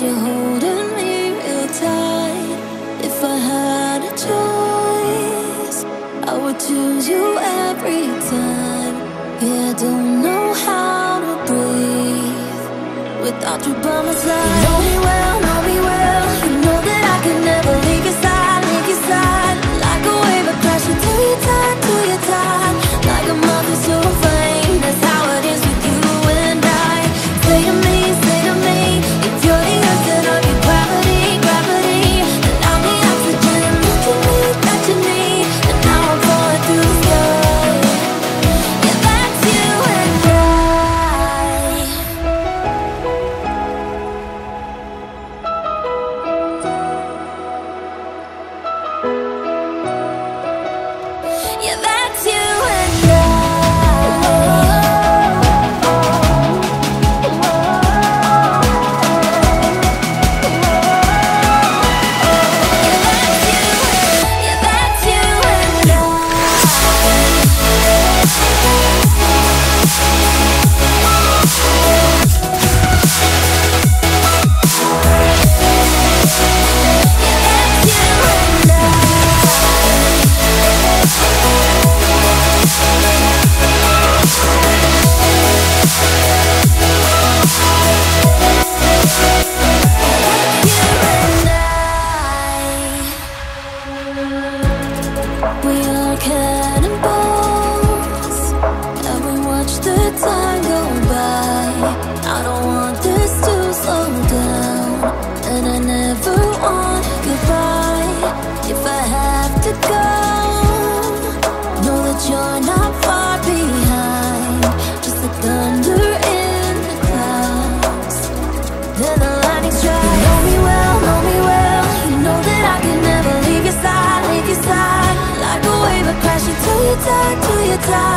You're holding me real tight. If I had a choice I would choose you every time. Yeah, I don't know how to breathe Without you by my side. time